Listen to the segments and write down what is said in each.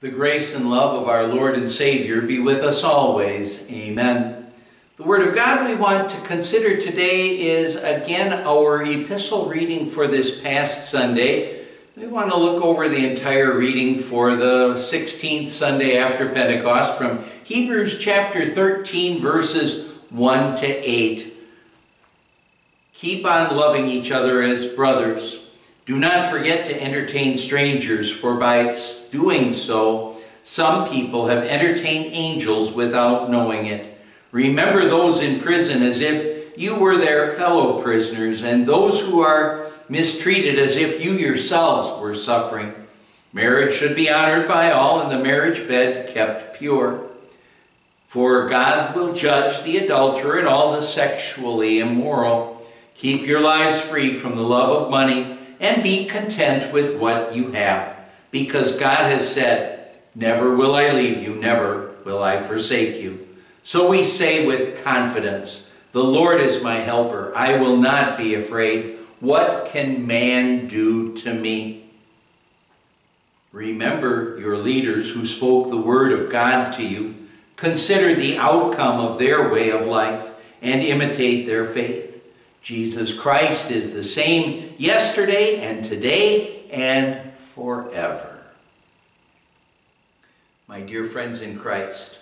The grace and love of our Lord and Savior be with us always. Amen. The Word of God we want to consider today is again our epistle reading for this past Sunday. We want to look over the entire reading for the 16th Sunday after Pentecost from Hebrews chapter 13, verses 1 to 8. Keep on loving each other as brothers. Do not forget to entertain strangers, for by doing so, some people have entertained angels without knowing it. Remember those in prison as if you were their fellow prisoners, and those who are mistreated as if you yourselves were suffering. Marriage should be honored by all, and the marriage bed kept pure. For God will judge the adulterer and all the sexually immoral. Keep your lives free from the love of money and be content with what you have. Because God has said, Never will I leave you, never will I forsake you. So we say with confidence, The Lord is my helper. I will not be afraid. What can man do to me? Remember your leaders who spoke the word of God to you. Consider the outcome of their way of life and imitate their faith. Jesus Christ is the same yesterday and today and forever. My dear friends in Christ,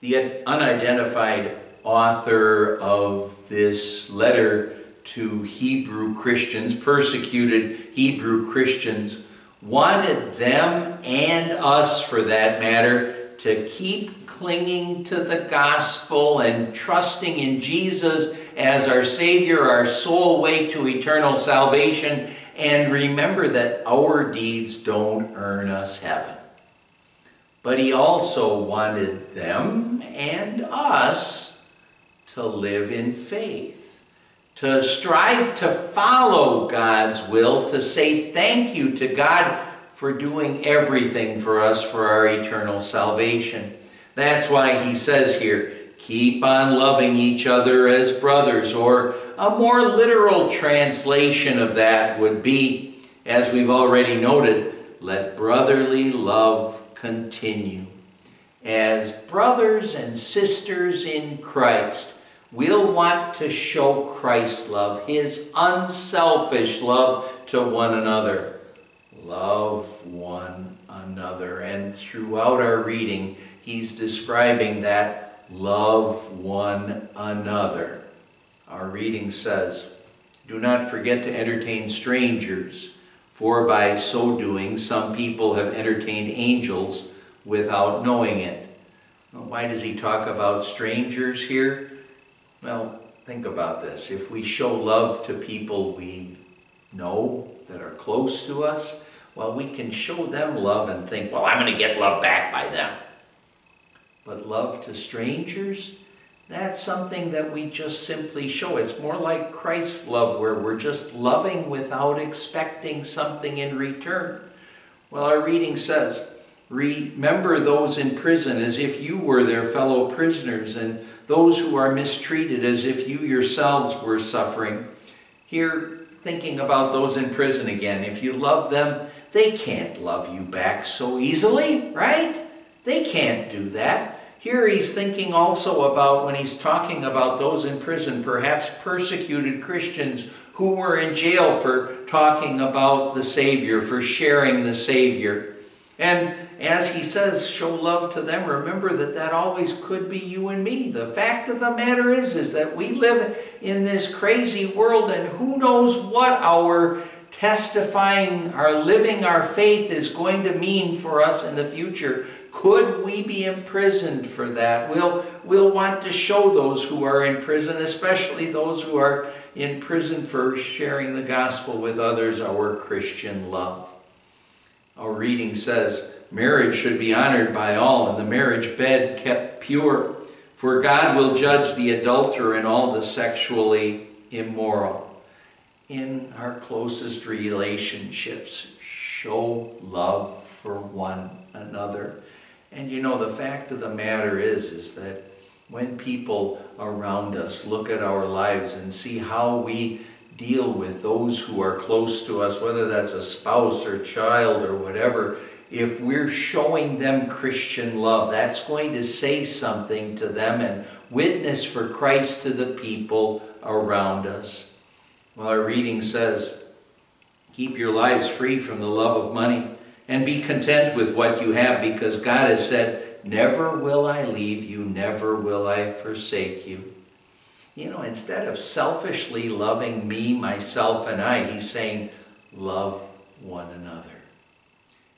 the unidentified author of this letter to Hebrew Christians, persecuted Hebrew Christians, wanted them and us, for that matter, to keep clinging to the gospel and trusting in Jesus as our Savior, our sole way to eternal salvation, and remember that our deeds don't earn us heaven. But he also wanted them and us to live in faith, to strive to follow God's will, to say thank you to God for doing everything for us for our eternal salvation. That's why he says here, Keep on loving each other as brothers. Or a more literal translation of that would be, as we've already noted, let brotherly love continue. As brothers and sisters in Christ, we'll want to show Christ's love, his unselfish love to one another. Love one another. And throughout our reading, he's describing that love one another. Our reading says, Do not forget to entertain strangers, for by so doing some people have entertained angels without knowing it. Well, why does he talk about strangers here? Well, think about this. If we show love to people we know that are close to us, well, we can show them love and think, well, I'm going to get love back by them. But love to strangers, that's something that we just simply show. It's more like Christ's love, where we're just loving without expecting something in return. Well, our reading says, Remember those in prison as if you were their fellow prisoners, and those who are mistreated as if you yourselves were suffering. Here, thinking about those in prison again, if you love them, they can't love you back so easily, right? They can't do that. Here he's thinking also about when he's talking about those in prison, perhaps persecuted Christians who were in jail for talking about the Savior, for sharing the Savior. And as he says, show love to them, remember that that always could be you and me. The fact of the matter is, is that we live in this crazy world and who knows what our testifying, our living our faith is going to mean for us in the future. Could we be imprisoned for that? We'll, we'll want to show those who are in prison, especially those who are in prison for sharing the gospel with others, our Christian love. Our reading says, Marriage should be honored by all, and the marriage bed kept pure. For God will judge the adulterer and all the sexually immoral. In our closest relationships, show love for one another. And you know, the fact of the matter is, is that when people around us look at our lives and see how we deal with those who are close to us, whether that's a spouse or child or whatever, if we're showing them Christian love, that's going to say something to them and witness for Christ to the people around us. Well, our reading says, Keep your lives free from the love of money and be content with what you have because God has said, Never will I leave you, never will I forsake you. You know, instead of selfishly loving me, myself, and I, he's saying, Love one another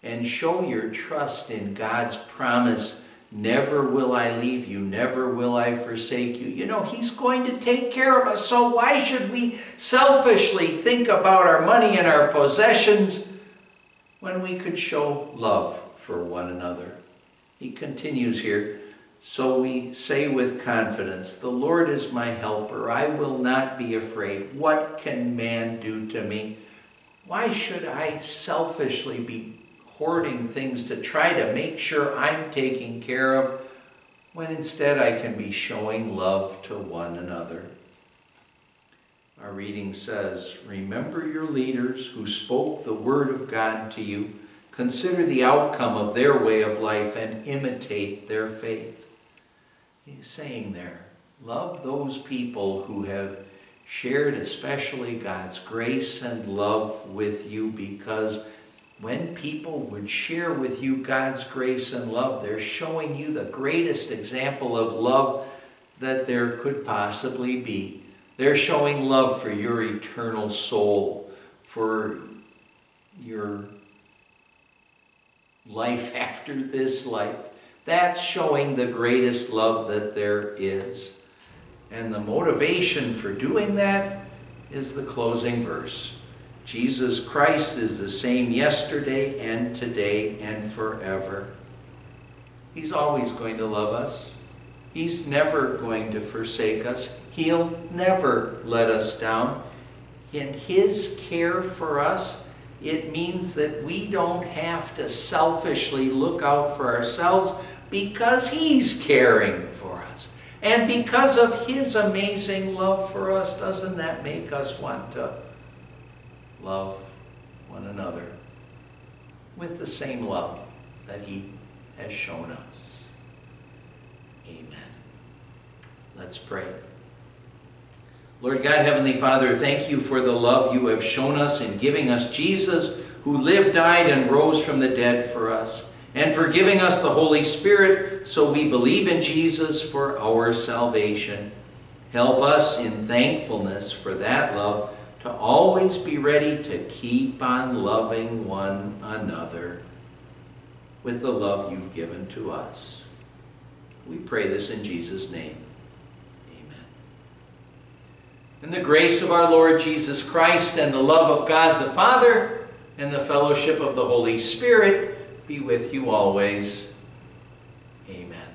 and show your trust in God's promise never will I leave you, never will I forsake you. You know, He's going to take care of us, so why should we selfishly think about our money and our possessions when we could show love for one another? He continues here. So we say with confidence, The Lord is my helper. I will not be afraid. What can man do to me? Why should I selfishly be hoarding things to try to make sure I'm taken care of, when instead I can be showing love to one another. Our reading says, Remember your leaders who spoke the word of God to you. Consider the outcome of their way of life and imitate their faith. He's saying there, love those people who have shared especially God's grace and love with you because when people would share with you God's grace and love, they're showing you the greatest example of love that there could possibly be. They're showing love for your eternal soul, for your life after this life. That's showing the greatest love that there is. And the motivation for doing that is the closing verse. Jesus Christ is the same yesterday and today and forever. He's always going to love us. He's never going to forsake us. He'll never let us down. And His care for us, it means that we don't have to selfishly look out for ourselves because He's caring for us. And because of His amazing love for us, doesn't that make us want to love one another with the same love that He has shown us. Amen. Let's pray. Lord God, Heavenly Father, thank you for the love you have shown us in giving us Jesus, who lived, died, and rose from the dead for us, and for giving us the Holy Spirit so we believe in Jesus for our salvation. Help us in thankfulness for that love to always be ready to keep on loving one another with the love you've given to us. We pray this in Jesus' name. Amen. In the grace of our Lord Jesus Christ and the love of God the Father and the fellowship of the Holy Spirit be with you always. Amen.